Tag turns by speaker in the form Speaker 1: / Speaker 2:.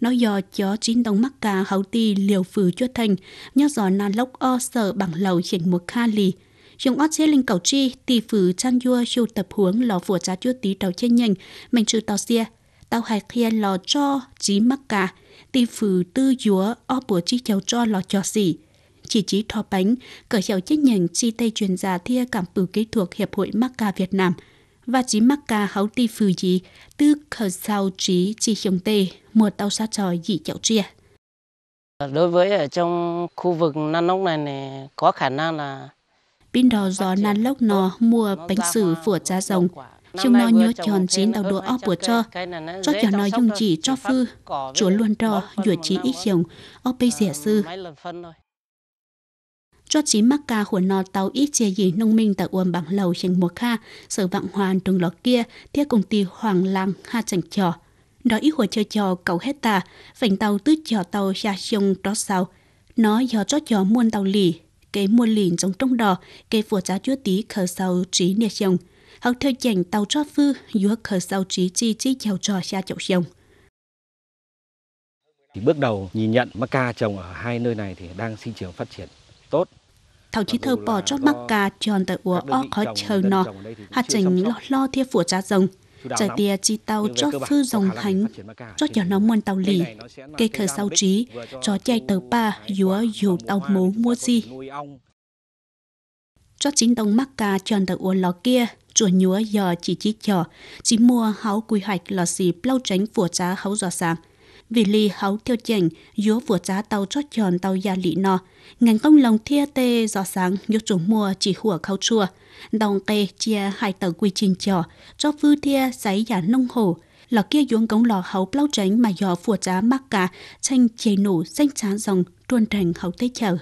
Speaker 1: nó do chó chín đồng mắc cả hậu ti, liều phử cho thành nhớ gió na lốc, o sợ bằng lầu, hiện một kha lì. Dùng ót chế linh cầu chi tì phử chan dua, siêu tập huống lò phùa giá chua tí tàu trên nhanh mình trừ tàu xe tàu hải kia lò cho chí mắc cả tì phử tư dúa, o bùa chi cháu cho lò cho xỉ. Chỉ trí thọ bánh cởi hiệu trách nhận chi tây chuyên gia thia cảm bử kỹ thuật Hiệp hội Macca Việt Nam và chỉ Macca hấu ti phừ gì tư khờ sau trí chi hiông tê mùa tàu xa tròi dị chậu chia.
Speaker 2: Đối với ở trong khu vực Nan Lốc này, này có khả năng là
Speaker 1: Pin đò gió Nan Lốc nó mua bánh sử của cha rồng. chúng nó nhớ tròn chín đầu đũa ốc của cho cho cho nó dùng chỉ cho phư chúa luôn đo dùa chỉ ít dòng ốc bây dẻ sư cho chí mắc ca của nó tàu ít chia gì nông minh tại uom bằng lầu trên mùa kha, sở vạn hoàn trường lọ kia thiết công ty hoàng lang ha chẳng trò đó ít hồi chơi trò cầu hết ta phành tàu tứ trò tàu ra sông đó sao nó do cho trò muôn tàu lì cái muôn lìn trong trong đỏ cái phùa giá chúa tí khờ sau trí nè sông học theo chảnh tàu cho phư, dúa khờ sau trí chi chi chèo trò xa chậu sông
Speaker 3: thì bước đầu nhìn nhận Macca trồng ở hai nơi này thì đang sinh trưởng phát triển tốt
Speaker 1: thảo chí thơ bỏ cho mắc cà tròn tại ua ó khó chờ nọ. Hạt chỉnh lo lo thiê phủ giá rồng. Trời tia chi tàu cho phư rồng thánh cho cho nó muôn tàu lì. Cây khờ sau trí, cho chạy tờ ba dúa dù tàu mố mua gì cho chính đồng mắc cà tròn tại ua lò kia, chùa nhúa giờ chỉ chỉ chờ chỉ mua háo quy hoạch lò xì, plau tránh phủ giá háo giò sáng vì li hấu theo chảnh dúa vừa giá tàu chót tròn tàu gia lị nọ. Ngành công lòng thia tê gió sáng nhớ chủ mua chỉ hùa khâu chua đồng kê chia hai tờ quy trình trò cho phư thia giấy giả nông hồ lò kia dùng cống lò hấu plau tránh mà dò phùa giá mắc cả, tranh chế nổ xanh chán dòng, tuôn thành hấu tế chờ